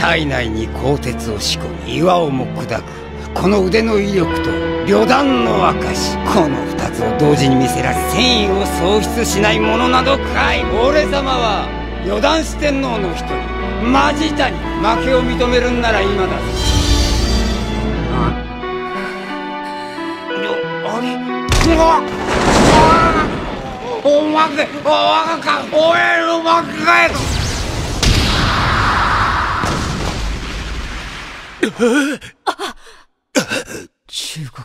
体内に鋼鉄を仕込み岩をも砕く。この腕の威力と旅団の証この二つを同時に見せられ戦意を喪失しないものなどかい俺様は旅団四天王の一人マジタに負けを認めるんなら今だ。あれおまけおまかおえのまけか中国